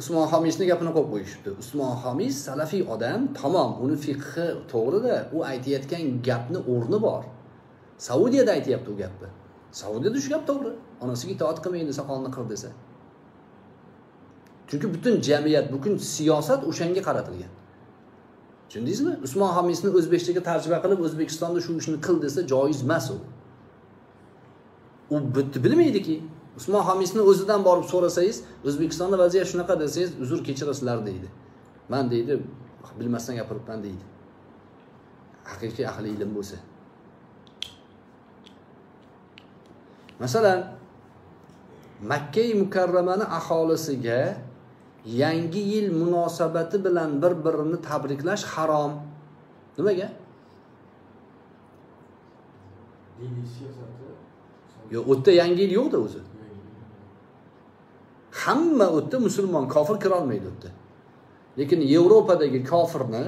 usmon homisni gapini qo'yib qo'yishibdi. Usmon homis salafiy odam tamom uni fiqhi to'g'rida u aytayotgan gapni o'rni bor. Saudiyada aytyapti u gapni. Saudiyada shu gap to'g'ri. Onasiga itoat qilmaydi soqolini qir desa. Chunki butun jamiyat butun siyosat o'shanga qaratilgan. Tushundingizmi? Usmon homisni o'zbekchaga tarjima qilib o'zbekistonda shu ishni qil desa joiz emas u. U bilmaydiki. Usmon homisni o'zidan borib so'rasangiz o'zbekistonda vaziyat shunaqa desangiz uzr kechirasizlar deydi. Man deydi bilmasdan gapiribman deydi. Haqiqiy ahli ilm bo'lsa. Masalan makkai mukarramani aholisiga yangi yil munosabati bilan bir birini tabriklash harom. Nimaga? Yo'q u yerda yangi yil yo'qda o'zi hamma u yerda musulmon kofir kirolmaydi u yerda lekin yevropadagi kofirni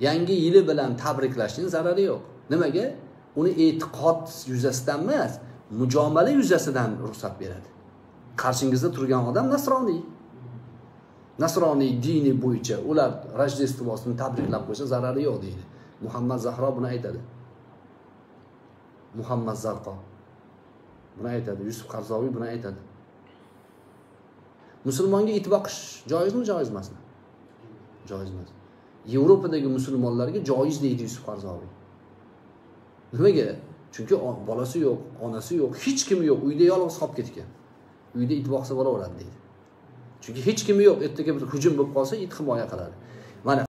yangi yili bilan tabriklashning zarari yo'q. Nimaga? Uni e'tiqod yuzasidan emas mujomala yuzasidan ruxsat beradi. Qarshingizda turgan odam nasroniy. Nasroniy dini bo'yicha ular rojdestvosini tabriklab qo'ysa zarari yo'q deydi. Muhammad zahro buni aytadi. Muhammad zarqo buni aytadi. Yusuf qarzoviy buni aytadi. Musulmonga it boqish joizmi joiz emasmi? Joiz emas. Yevropadagi musulmonlarga joiz deydi yusuf qarzoviy nimaga? Chunki bolasi yo'q onasi yo'q hech kimi yo'q. Uyda yolg'iz qolib ketgan. Uyda it boqsa bo'laveradi deydi. Chunki hech kimi yo'q. Ertaga bir hujum bo'lib qolsa it himoya qiladi. Mana